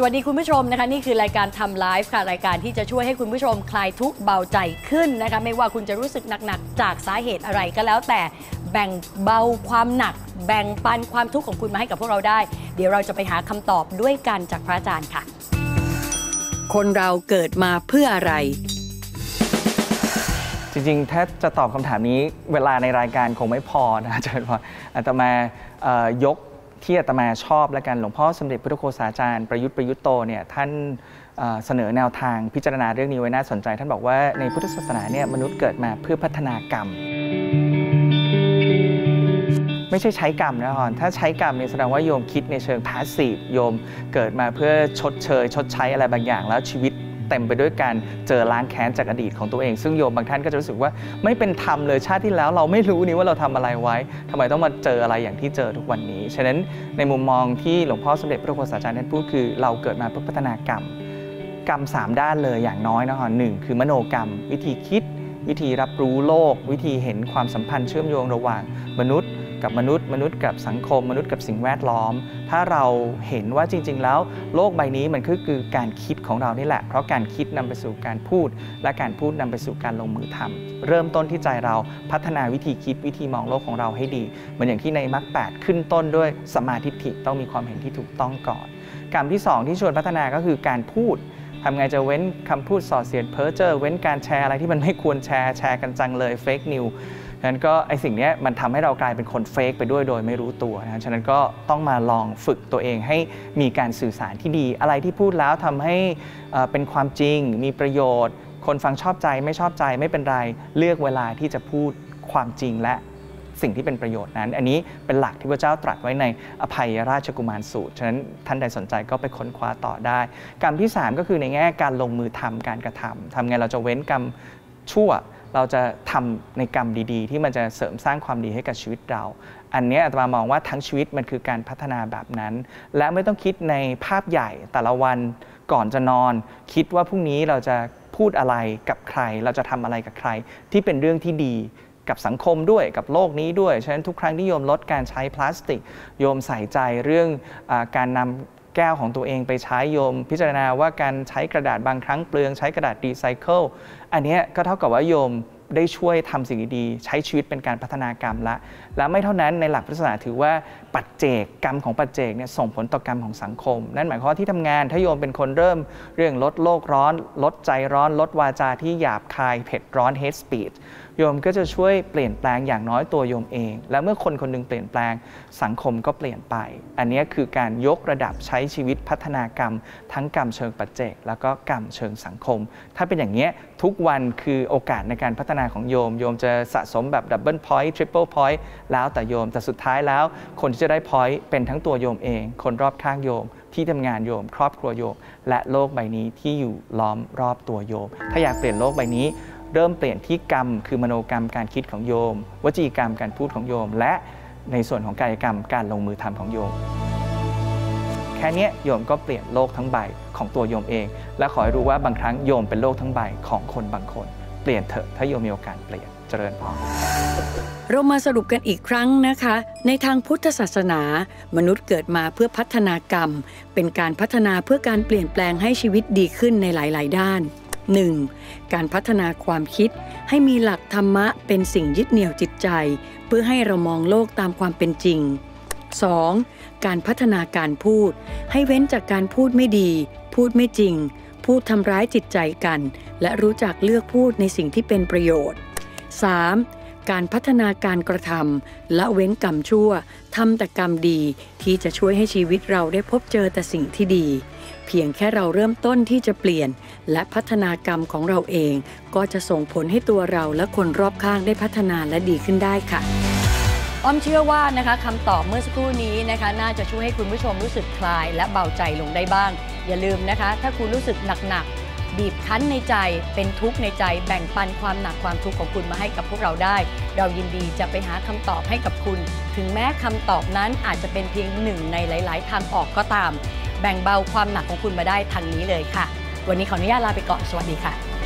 สวัสดีคุณผู้ชมนะคะนี่คือรายการทำไลฟ์ค่ะรายการที่จะช่วยให้คุณผู้ชมคลายทุกข์เบาใจขึ้นนะคะไม่ว่าคุณจะรู้สึกหนักๆจากสาเหตุอะไรก็แล้วแต่แบ่งเบาความหนัก แบ่งปันความทุกข์ของคุณมาให้กับพวกเราได้ เดี๋ยวเราจะไปหาคำตอบด้วยกันจากพระอาจารย์ค่ะ คนเราเกิดมาเพื่ออะไร จริงๆ ถ้าจะตอบคำถามนี้เวลาในรายการคงไม่พอนะอาจารย์พรอาตมาเอ่อยก ที่อาตมาชอบแล้วกันหลวงพ่อสมเด็จพุทธโฆษาจารย์ประยุทธ์ประยุทธ์โตเนี่ยท่านเอ่อเสนอแนวทางพิจารณาเรื่องนี้ไว้น่าสนใจ ท่านบอกว่าในพุทธศาสนาเนี่ยมนุษย์เกิดมาเพื่อพัฒนากรรม ไม่ใช่ใช้กรรมนะฮอนถ้าใช้กรรมเนี่ยแสดงว่าโยมคิดในเชิงพาสซีฟโยมเกิดมาเพื่อชดเชย ชดใช้อะไรบางอย่าง แล้วชีวิต เต็มไปด้วยการเจอล้างแค้นจากอดีตของตัวเอง ซึ่งโยมบางท่านก็จะรู้สึกว่าไม่เป็นธรรมเลยชาติที่แล้วเราไม่รู้นี่ว่าเราทำอะไรไว้ทำไมต้องมาเจออะไรอย่างที่เจอทุกวันนี้ ฉะนั้นในมุมมองที่หลวงพ่อสมเด็จพระโฆษาจารย์ท่านพูดคือเราเกิดมาเพื่อพัฒนากรรม กรรม 3 ด้านเลยอย่างน้อยนะฮะหนึ่งคือมโนกรรม วิธีคิด วิธีรับรู้โลก วิธีเห็นความสัมพันธ์เชื่อมโยงระหว่างมนุษย์ กับมนุษย์ มนุษย์กับสังคม มนุษย์กับสิ่งแวดล้อม ถ้าเราเห็นว่าจริง ๆ แล้วโลกใบนี้มันก็คือการคิดของเรานี่แหละ เพราะการคิดนำไปสู่การพูด และการพูดนำไปสู่การลงมือทำเริ่มต้นที่ใจเราพัฒนาวิธีคิดวิธีมองโลกของเราให้ดี เหมือนอย่างที่ในมรรคแปดขึ้นต้นด้วยสมาธิฐิต้องมีความเห็นที่ถูกต้องก่อนกรรมที่สองที่ชวนพัฒนาก็คือการพูดทำไงจะเว้นคำพูดส่อเสียดเพ้อเจ้อเว้นการแชร์อะไรที่มันไม่ควรแชร์แชร์กันจังเลยเฟกนิว นั้นก็ไอสิ่งนี้มันทำให้เรากลายเป็นคนเฟกไปด้วยโดยไม่รู้ตัวนะฉะนั้นก็ต้องมาลองฝึกตัวเองให้มีการสื่อสารที่ดี อะไรที่พูดแล้วทำให้เป็นความจริง มีประโยชน์ คนฟังชอบใจไม่ชอบใจไม่เป็นไรเลือกเวลาที่จะพูดความจริงและสิ่งที่เป็นประโยชน์นั้น อันนี้เป็นหลักที่พระเจ้าตรัสไว้ในอภัยราชกุมารสูตร ฉะนั้นท่านใดสนใจก็ไปค้นคว้าต่อได้ กรรมที่ 3 ก็คือในแง่การลงมือทำการกระทำทำไงเราจะเว้นกรรมชั่ว เราจะทำในกรรมดีๆ ที่มันจะเสริมสร้างความดีให้กับชีวิตเรา อันนี้อาตมามองว่าทั้งชีวิตมันคือการพัฒนาแบบนั้น และไม่ต้องคิดในภาพใหญ่แต่ละวันก่อนจะนอน คิดว่าพรุ่งนี้เราจะพูดอะไรกับใคร เราจะทำอะไรกับใคร ที่เป็นเรื่องที่ดีกับสังคมด้วยกับโลกนี้ด้วย ฉะนั้นทุกครั้งที่โยมลดการใช้พลาสติก โยมใส่ใจเรื่องอการนำ แก้วของตัวเองไปใช้โยม พิจารณาว่าการใช้กระดาษบางครั้งเปลืองใช้กระดาษรีไซเคิลอันนี้ก็เท่ากับว่าโยม ได้ช่วยทำสิ่งดีๆใช้ชีวิตเป็นการพัฒนากรรมละ และไม่เท่านั้นในหลักพุทธศาสนาถือว่าปัจเจกกรรมของปัจเจกเนี่ยส่งผลต่อกรรมของสังคม นั่นหมายความว่าที่ทำงานถ้าโยมเป็นคนเริ่มเรื่องลดโลกร้อน ลดใจร้อน ลดวาจาที่หยาบคายเผ็ดร้อน hate speech โยมก็จะช่วยเปลี่ยนแปลงอย่างน้อยตัวโยมเอง และเมื่อคนคนหนึ่งเปลี่ยนแปลงสังคมก็เปลี่ยนไป อันนี้คือการยกระดับใช้ชีวิตพัฒนากรรม ทั้งกรรมเชิงปัจเจก แล้วก็กรรมเชิงสังคม ถ้าเป็นอย่างนี้ทุกวันคือโอกาสในการพัฒนาของโยม โยมจะสะสมแบบ double point triple pointแล้วแต่โยม แต่สุดท้ายแล้ว คนที่จะได้พอยต์เป็นทั้งตัวโยมเอง คนรอบข้างโยม ที่ทำงานโยม ครอบครัวโยม และโลกใบนี้ที่อยู่ล้อมรอบตัวโยม ถ้าอยากเปลี่ยนโลกใบนี้เริ่มเปลี่ยนที่กรรม คือมโนกรรมการคิดของโยม วจีกรรมการพูดของโยม และในส่วนของกายกรรมการลงมือทำของโยม แค่นี้โยมก็เปลี่ยนโลกทั้งใบของตัวโยมเอง และขอให้รู้ว่าบางครั้งโยมเป็นโลกทั้งใบของคนบางคน ปลี่ยนเถอะถ้าโยมมีโอกาสเปลี่ยนเจริญพรเรามาสรุปกันอีกครั้งนะคะ ในทางพุทธศาสนา มนุษย์เกิดมาเพื่อพัฒนากรรม เป็นการพัฒนาเพื่อการเปลี่ยนแปลงให้ชีวิตดีขึ้นในหลาย ๆ ด้าน 1. การพัฒนาความคิด ให้มีหลักธรรมะเป็นสิ่งยึดเหนี่ยวจิตใจ เพื่อให้เรามองโลกตามความเป็นจริง 2. การพัฒนาการพูด ให้เว้นจากการพูดไม่ดี พูดไม่จริง พูดทำร้ายจิตใจกัน และรู้จักเลือกพูดในสิ่งที่เป็นประโยชน์ 3. การพัฒนาการกระทำละเว้นกรรมชั่วทำแต่กรรมดีที่จะช่วยให้ชีวิตเราได้พบเจอแต่สิ่งที่ดี เพียงแค่เราเริ่มต้นที่จะเปลี่ยน และพัฒนากรรมของเราเอง ก็จะส่งผลให้ตัวเราและคนรอบข้างได้พัฒนาและดีขึ้นได้ค่ะ อ้อมเชื่อว่านะคะคำตอบเมื่อสักครู่นี้นะคะ น่าจะช่วยให้คุณผู้ชมรู้สึกคลาย และเบาใจลงได้บ้าง อย่าลืมนะคะ ถ้าคุณรู้สึกหนักๆ บีบคั้นในใจ เป็นทุกข์ในใจ แบ่งปันความหนักความทุกข์ของคุณมาให้กับพวกเราได้ เรายินดีจะไปหาคำตอบให้กับคุณ ถึงแม้คำตอบนั้นอาจจะเป็นเพียงหนึ่งในหลาย ๆ ทางออกก็ตาม แบ่งเบาความหนักของคุณมาได้ทางนี้เลยค่ะ วันนี้ขออนุญาตลาไปก่อนสวัสดีค่ะ